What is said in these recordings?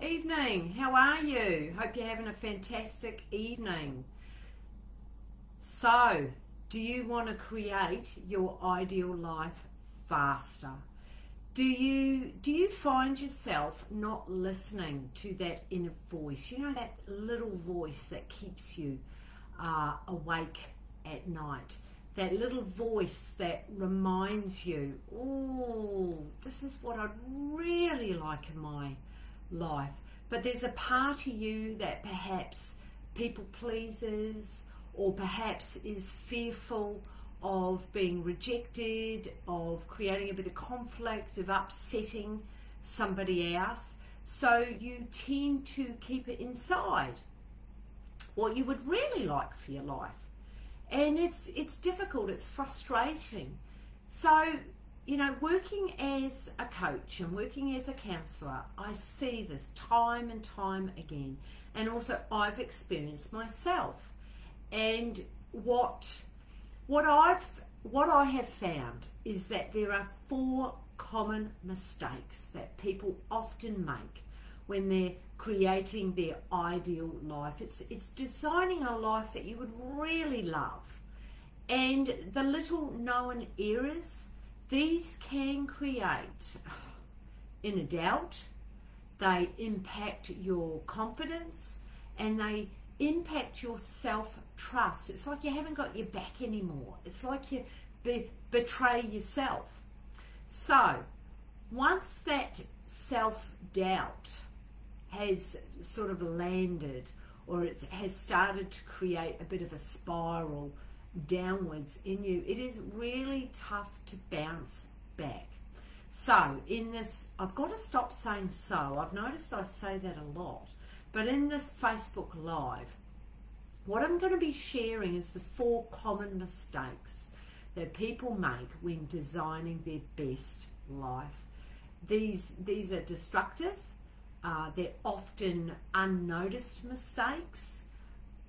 Evening, how are you? Hope you're having a fantastic evening. So, do you want to create your ideal life faster? Do you do you find yourself not listening to that inner voice? You know that little voice that keeps you uh, awake at night. That little voice that reminds you, oh, this is what I'd really like in my life. But there's a part of you that perhaps people pleases or perhaps is fearful of being rejected, of creating a bit of conflict, of upsetting somebody else. So you tend to keep it inside what you would really like for your life. And it's it's difficult, it's frustrating. So you know, working as a coach and working as a counsellor, I see this time and time again. And also, I've experienced myself. And what what I've what I have found is that there are four common mistakes that people often make when they're creating their ideal life. It's it's designing a life that you would really love. And the little known errors these can create inner doubt, they impact your confidence, and they impact your self trust. It's like you haven't got your back anymore. It's like you be- betray yourself. So, once that self doubt has sort of landed or it has started to create a bit of a spiral downwards in you, it is really tough to bounce back. So, in this, I've got to stop saying so. I've noticed I say that a lot. But in this Facebook Live, what I'm going to be sharing is the four common mistakes that people make when designing their best life. These, these are destructive, uh, they're often unnoticed mistakes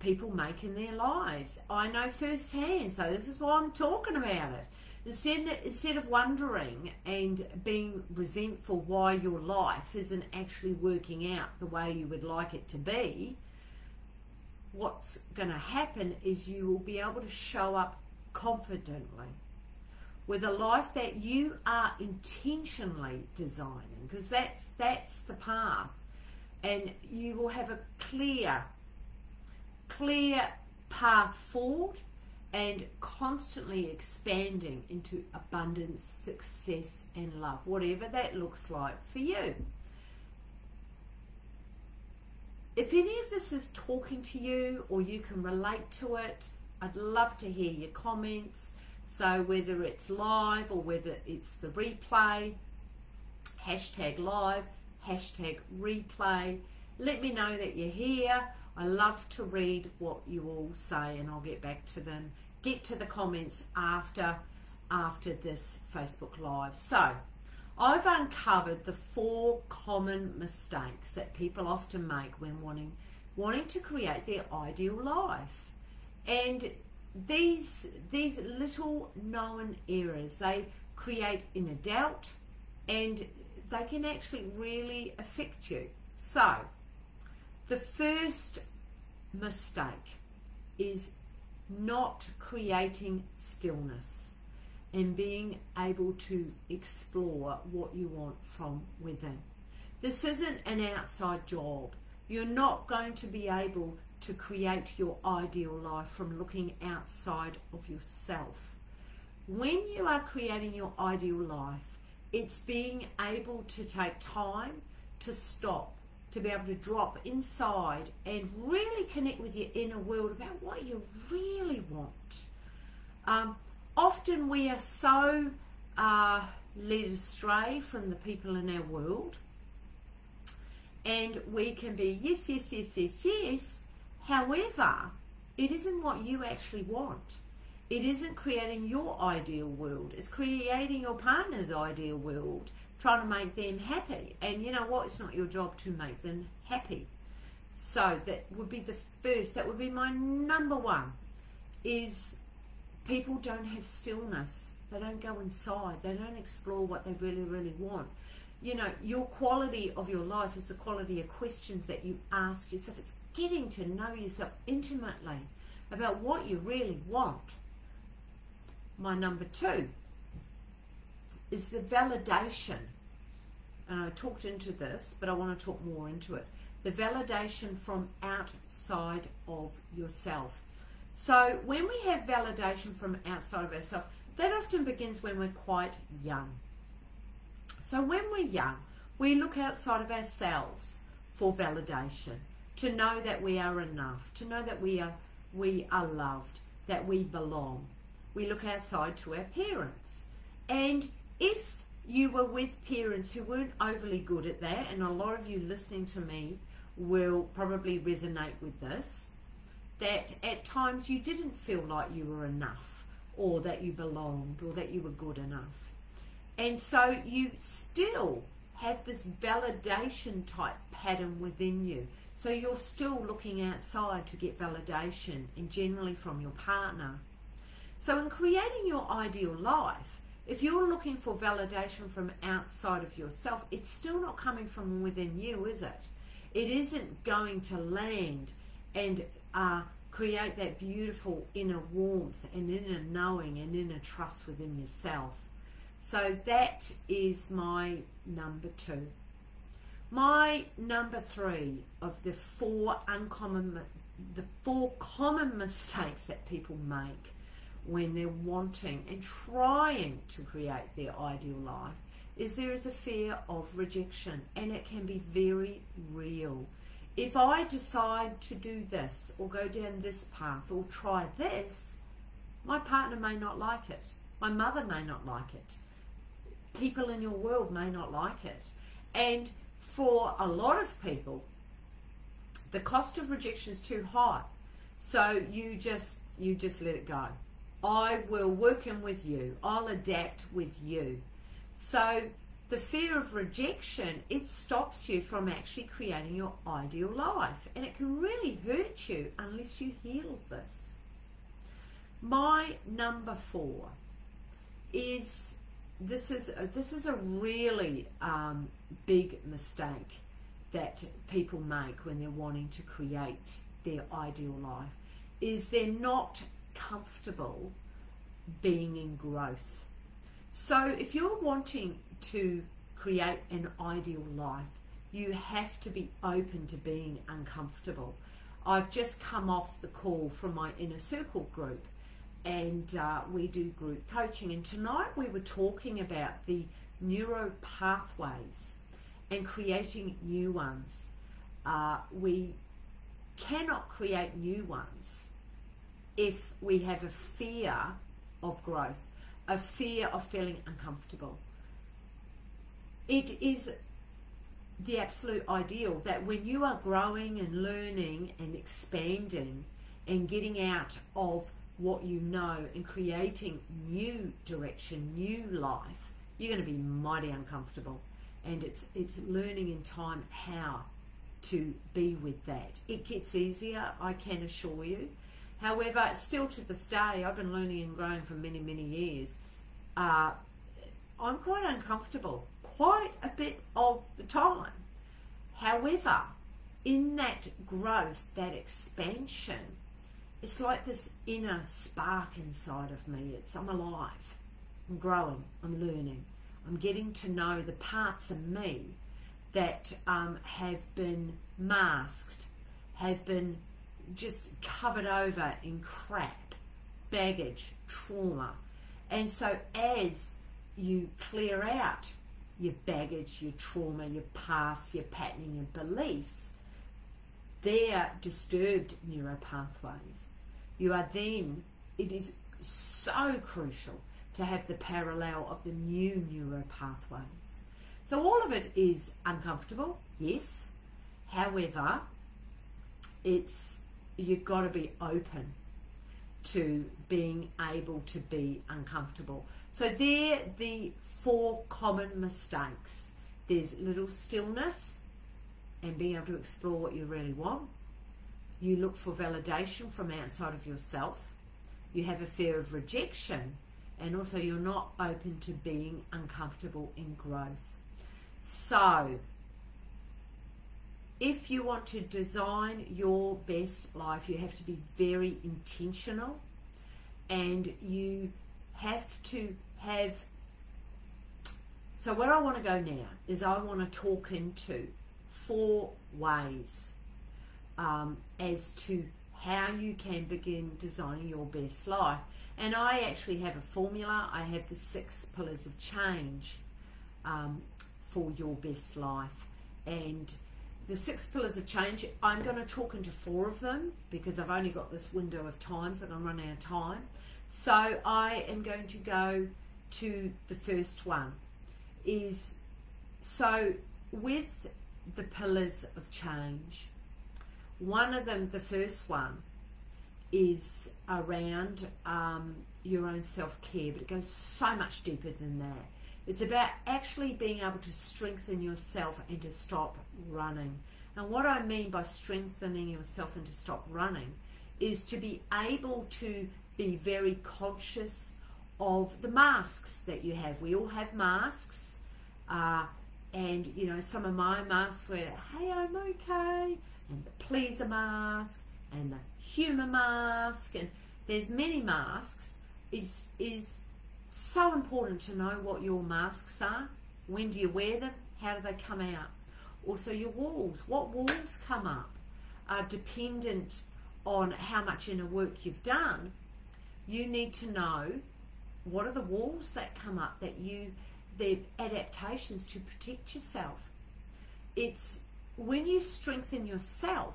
people make in their lives. I know firsthand, so this is why I'm talking about it. Instead, instead of wondering and being resentful why your life isn't actually working out the way you would like it to be, what's going to happen is you will be able to show up confidently with a life that you are intentionally designing because that's that's the path and you will have a clear clear path forward and constantly expanding into abundance, success, and love, whatever that looks like for you. If any of this is talking to you or you can relate to it, I'd love to hear your comments. So, whether it's live or whether it's the replay, hashtag live, hashtag replay, let me know that you're here. I love to read what you all say and I'll get back to them. Get to the comments after after this Facebook Live. So, I've uncovered the four common mistakes that people often make when wanting wanting to create their ideal life. And these these little known errors, they create inner doubt and they can actually really affect you. So, the first mistake is not creating stillness and being able to explore what you want from within. This isn't an outside job. You're not going to be able to create your ideal life from looking outside of yourself. When you are creating your ideal life, it's being able to take time to stop to be able to drop inside and really connect with your inner world about what you really want. Um, often we are so uh, led astray from the people in our world, and we can be yes, yes, yes, yes, yes. However, it isn't what you actually want. It isn't creating your ideal world. It's creating your partner's ideal world trying to make them happy. And you know what? It's not your job to make them happy. So that would be the first, that would be my number one, is people don't have stillness. They don't go inside. They don't explore what they really, really want. you know, your quality of your life is the quality of questions that you ask yourself. It's getting to know yourself intimately about what you really want. My number two is the validation. And I talked into this, but I want to talk more into it. The validation from outside of yourself. So when we have validation from outside of ourselves, that often begins when we're quite young. So when we're young, we look outside of ourselves for validation, to know that we are enough, to know that we are we are loved, that we belong. We look outside to our parents. And if you were with parents who weren't overly good at that, and a lot of you listening to me will probably resonate with this, that at times you didn't feel like you were enough, or that you belonged, or that you were good enough. And so you still have this validation type pattern within you. So you're still looking outside to get validation, and generally from your partner. So, in creating your ideal life, if you're looking for validation from outside of yourself, it's still not coming from within you, is it? It isn't going to land and uh, create that beautiful inner warmth and inner knowing and inner trust within yourself. So, that is my number two. My number three of the four uncommon, the four common mistakes that people make when they're wanting and trying to create their ideal life is there is a fear of rejection and it can be very real. If I decide to do this or go down this path or try this, my partner may not like it. My mother may not like it. People in your world may not like it. And for a lot of people, the cost of rejection is too high. So you just you just let it go. I will work in with you. I'll adapt with you. So the fear of rejection, it stops you from actually creating your ideal life. And it can really hurt you unless you heal this. My number four is this is a, this is a really um, big mistake that people make when they're wanting to create their ideal life is they're not comfortable being in growth. So if you're wanting to create an ideal life, you have to be open to being uncomfortable. I've just come off the call from my inner circle group and uh, we do group coaching. And tonight we were talking about the neuro pathways and creating new ones. Uh, we cannot create new ones if we have a fear of growth, a fear of feeling uncomfortable. It is the absolute ideal that when you are growing and learning and expanding and getting out of what you know and creating new direction, new life, you're going to be mighty uncomfortable. And it's it's learning in time how to be with that. It gets easier, I can assure you. However, still to this day, I've been learning and growing for many, many years. Uh, I'm quite uncomfortable quite a bit of the time. However, in that growth, that expansion, it's like this inner spark inside of me. It's I'm alive. I'm growing. I'm learning. I'm getting to know the parts of me that um, have been masked, have been just covered over in crap, baggage, trauma. And so as you clear out your baggage, your trauma, your past, your patterning, your beliefs, they're disturbed neuropathways you are then, it is so crucial to have the parallel of the new neuro pathways. So all of it is uncomfortable, yes. However, it's you've got to be open to being able to be uncomfortable. So they're the four common mistakes. There's little stillness and being able to explore what you really want. You look for validation from outside of yourself. You have a fear of rejection. And also, you're not open to being uncomfortable in growth. So, if you want to design your best life, you have to be very intentional and you have to have. So, where I want to go now is I want to talk into four ways um, as to how you can begin designing your best life. And I actually have a formula. I have the six pillars of change um, for your best life. And the six pillars of change, I'm going to talk into four of them because I've only got this window of time, so I'm going to run out of time. So I am going to go to the first one. Is so with the pillars of change, one of them, the first one, is around um, your own self care, but it goes so much deeper than that. It's about actually being able to strengthen yourself and to stop running. And what I mean by strengthening yourself and to stop running is to be able to be very conscious of the masks that you have. We all have masks. Uh, and, you know, some of my masks were, hey, I'm okay, and the pleaser mask, and the humour mask, and there's many masks. Is is so important to know what your masks are. When do you wear them? How do they come out? Also, your walls. What walls come up are dependent on how much inner work you've done. You need to know what are the walls that come up that you, they're adaptations to protect yourself. It's when you strengthen yourself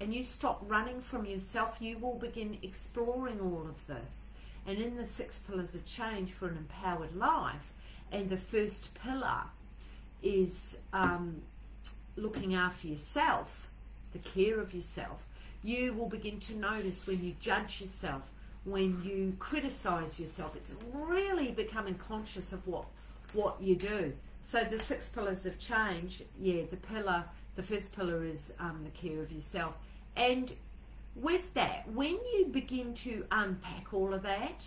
and you stop running from yourself, you will begin exploring all of this and in the six pillars of change for an empowered life, and the first pillar is um, looking after yourself, the care of yourself, you will begin to notice when you judge yourself, when you criticize yourself. It's really becoming conscious of what what you do. So the six pillars of change, yeah, the pillar, the first pillar is um, the care of yourself, and with that, when you begin to unpack all of that,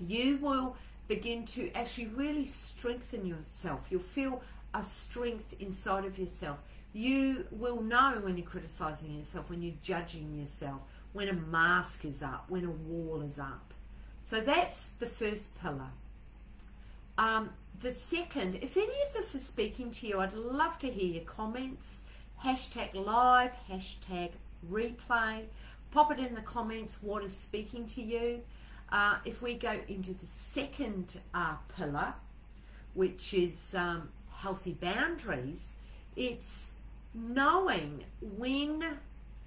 you will begin to actually really strengthen yourself. You'll feel a strength inside of yourself. You will know when you're criticizing yourself, when you're judging yourself, when a mask is up, when a wall is up. So that's the first pillar. Um, the second, if any of this is speaking to you, I'd love to hear your comments. Hashtag live, hashtag replay. Pop it in the comments what is speaking to you. Uh, if we go into the second uh, pillar, which is um, healthy boundaries, it's knowing when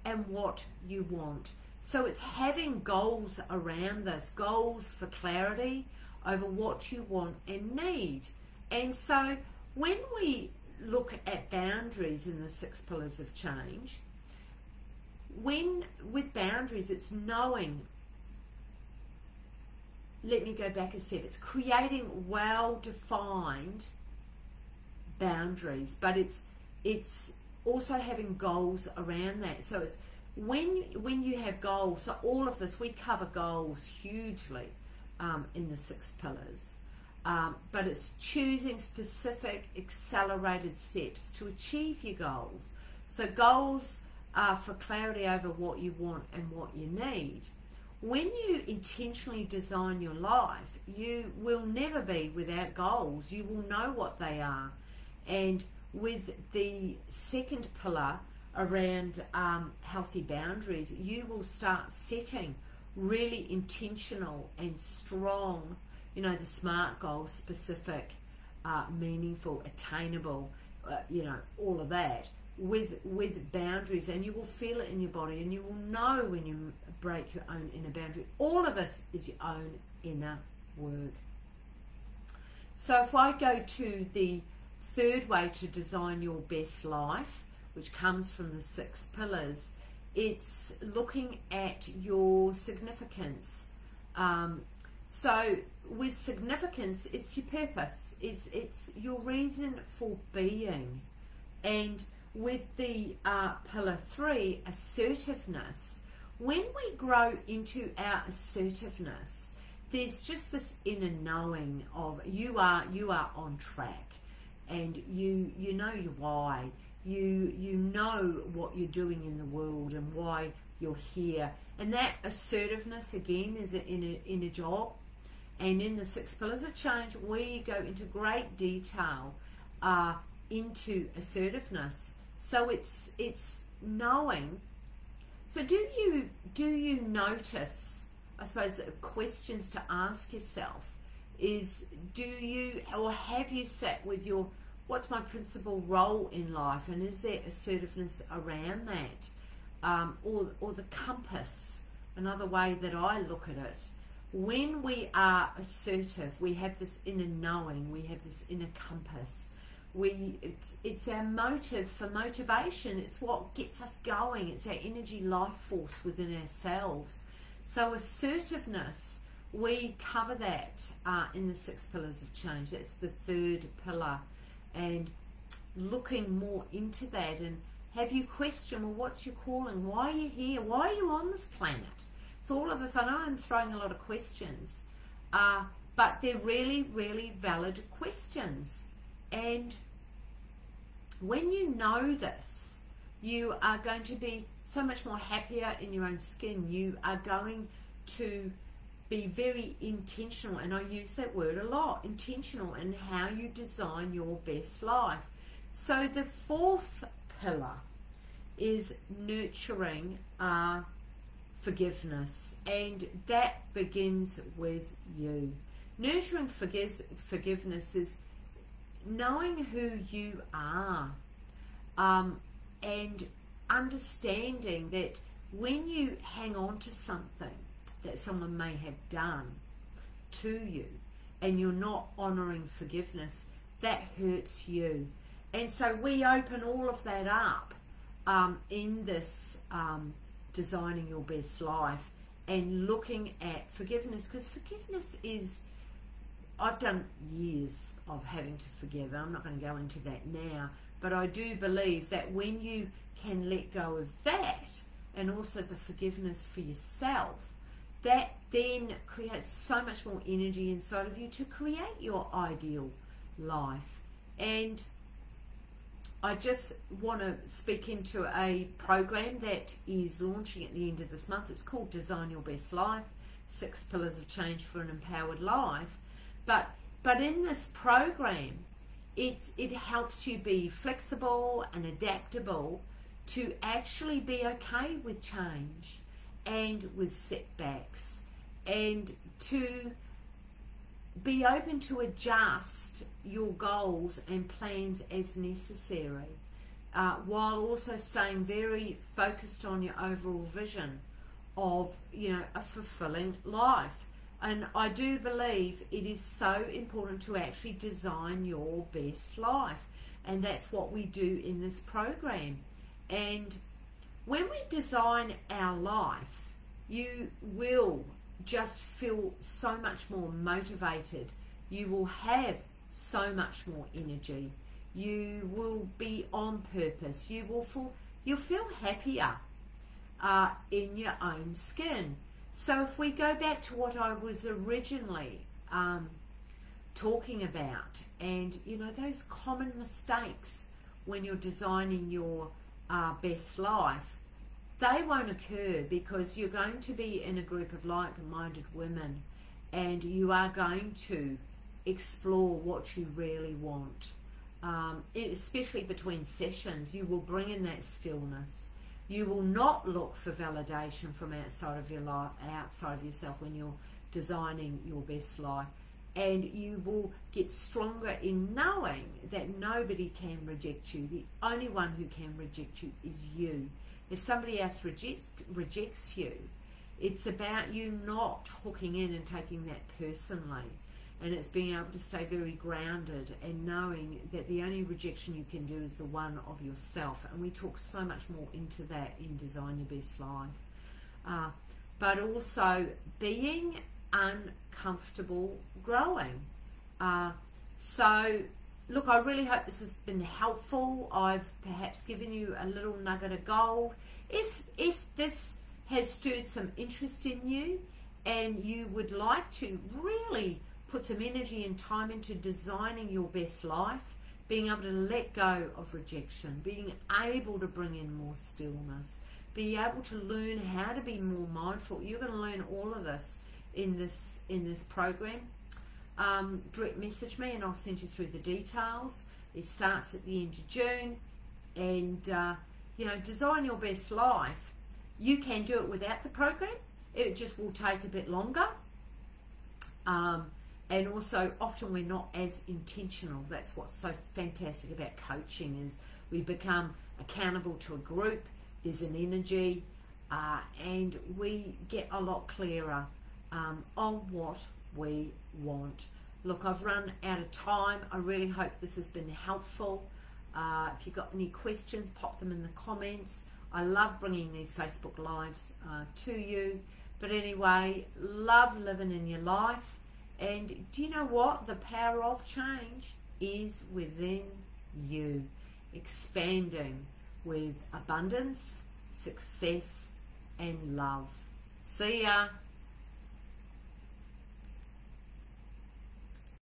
and what you want. So it's having goals around this, goals for clarity over what you want and need. And so when we look at boundaries in the six pillars of change, when with boundaries, it's knowing. Let me go back a step. It's creating well defined boundaries, but it's it's also having goals around that. So it's when when you have goals. So all of this we cover goals hugely um, in the six pillars. Um, but it's choosing specific accelerated steps to achieve your goals. So goals uh, for clarity over what you want and what you need. When you intentionally design your life, you will never be without goals. You will know what they are. And with the second pillar around um, healthy boundaries, you will start setting really intentional and strong, you know, the SMART goals, specific, uh, meaningful, attainable, uh, you know, all of that with with boundaries and you will feel it in your body and you will know when you break your own inner boundary. All of this is your own inner work. So if i go to the third way to design your best life which comes from the six pillars it's looking at your significance. Um, so with significance it's your purpose. It's it's your reason for being. And with the uh, pillar three, assertiveness, when we grow into our assertiveness, there's just this inner knowing of you are you are on track, and you you know your why. You you know what you're doing in the world and why you're here. And that assertiveness again is in a in a job. And in the six pillars of change, we go into great detail uh, into assertiveness. So it's it's knowing. So do you do you notice? I suppose questions to ask yourself is do you or have you sat with your what's my principal role in life and is there assertiveness around that um, or, or the compass another way that i look at it when we are assertive we have this inner knowing we have this inner compass we it's, it's our motive for motivation it's what gets us going it's our energy life force within ourselves so assertiveness we cover that uh, in the six pillars of change. That's the third pillar. And looking more into that and have you question, well, what's your calling? Why are you here? Why are you on this planet? So all of this, I know I'm throwing a lot of questions, uh, but they're really, really valid questions. And when you know this, you are going to be so much more happier in your own skin. You are going to be very intentional, and I use that word a lot intentional in how you design your best life. So, the fourth pillar is nurturing our forgiveness, and that begins with you. Nurturing forgiveness is knowing who you are um, and understanding that when you hang on to something, that someone may have done to you and you're not honoring forgiveness, that hurts you. And so we open all of that up um, in this um, designing your best life and looking at forgiveness because forgiveness is. I've done years of having to forgive. I'm not going to go into that now, but I do believe that when you can let go of that and also the forgiveness for yourself, that then creates so much more energy inside of you to create your ideal life. And I just want to speak into a program that is launching at the end of this month. It's called Design Your Best Life Six Pillars of Change for an Empowered Life. But, but in this program, it, it helps you be flexible and adaptable to actually be okay with change and with setbacks and to be open to adjust your goals and plans as necessary uh, while also staying very focused on your overall vision of you know a fulfilling life and I do believe it is so important to actually design your best life and that's what we do in this program and when we design our life, you will just feel so much more motivated. You will have so much more energy. You will be on purpose. You will feel you'll feel happier uh, in your own skin. So if we go back to what I was originally um, talking about, and you know those common mistakes when you're designing your uh, best life, they won't occur because you're going to be in a group of like minded women and you are going to explore what you really want. Um, especially between sessions, you will bring in that stillness. You will not look for validation from outside of your life, outside of yourself when you're designing your best life, and you will get stronger in knowing that nobody can reject you. The only one who can reject you is you. If somebody else reject, rejects you, it's about you not hooking in and taking that personally. And it's being able to stay very grounded and knowing that the only rejection you can do is the one of yourself. And we talk so much more into that in Design Your Best Life. Uh, but also being uncomfortable growing. Uh, so look, I really hope this has been helpful. I've perhaps given you a little nugget of gold. If if this has stirred some interest in you and you would like to really put some energy and time into designing your best life, being able to let go of rejection, being able to bring in more stillness, be able to learn how to be more mindful. You're going to learn all of this in this in this program. Um, direct message me and I'll send you through the details. It starts at the end of June, and uh, you know, design your best life. You can do it without the program. It just will take a bit longer. Um, and also often we're not as intentional. That's what's so fantastic about coaching is we become accountable to a group. There's an energy uh, and we get a lot clearer um, on what we want. Look i've run out of time. I really hope this has been helpful. Uh, if you've got any questions pop them in the comments. I love bringing these facebook lives uh, to you. But anyway love living in your life and do you know what? The power of change is within you, expanding with abundance, success, and love. See ya.